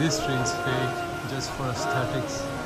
This train's fake just for aesthetics.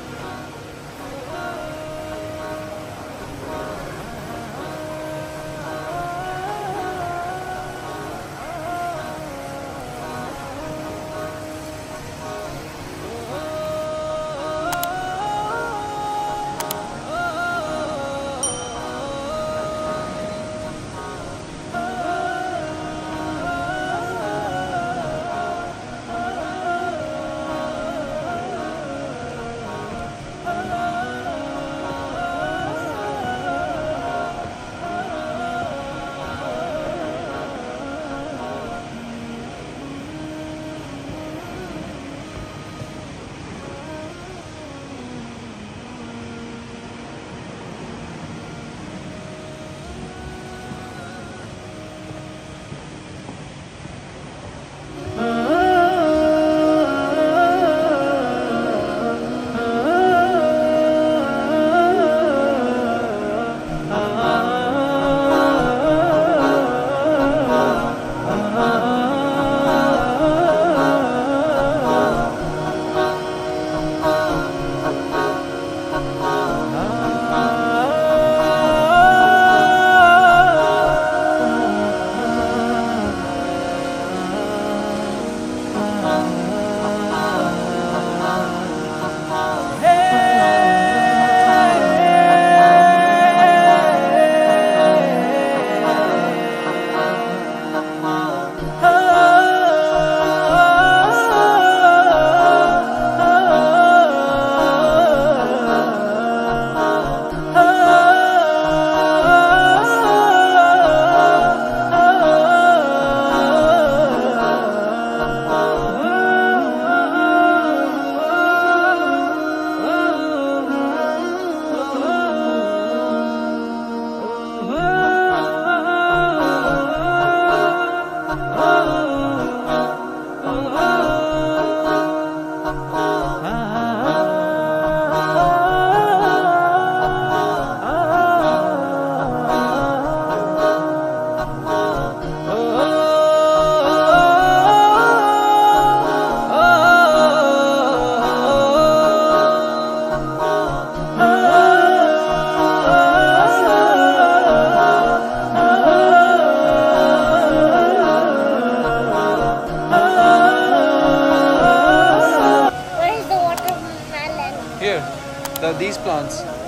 these plants.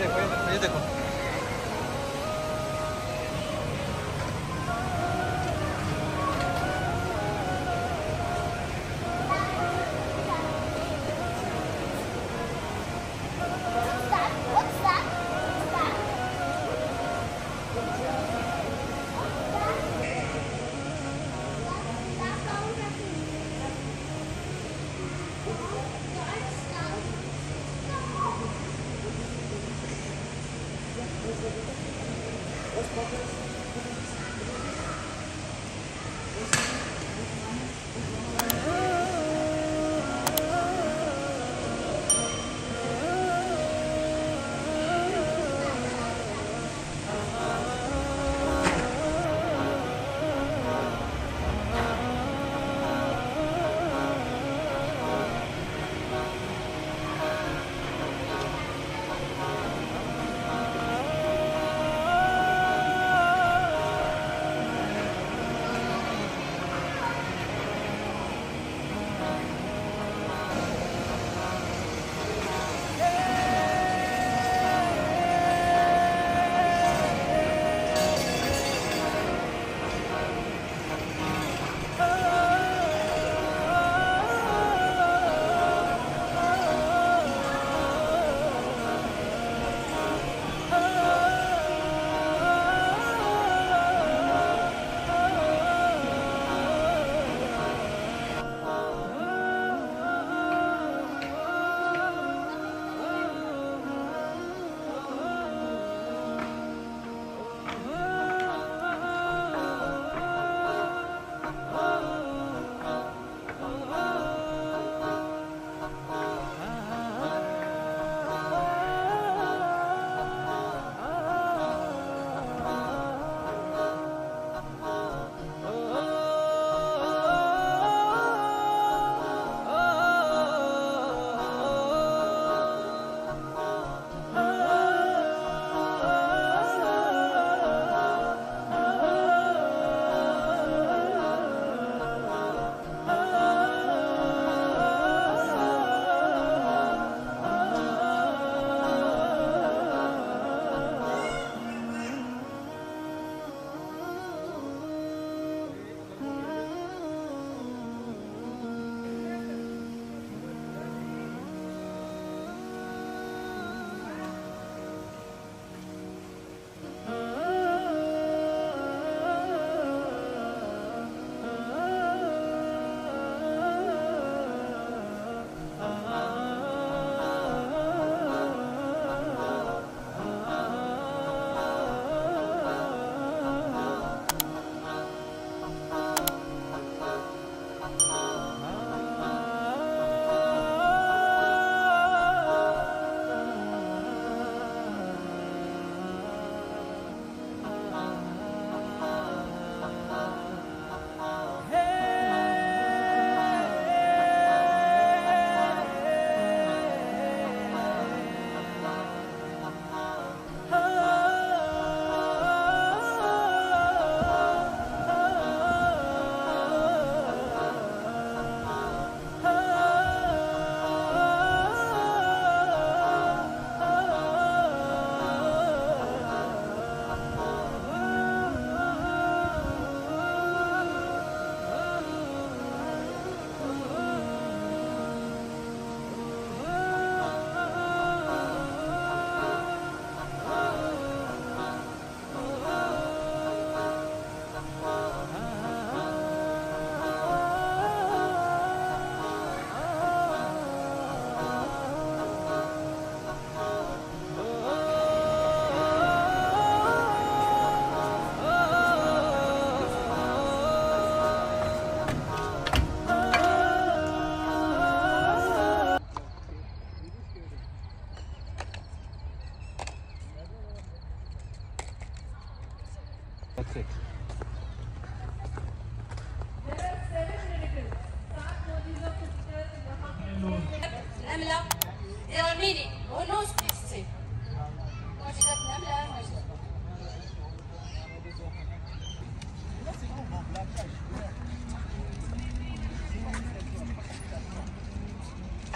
देखो ये देखो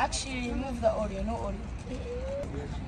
Actually, remove the audio, no audio.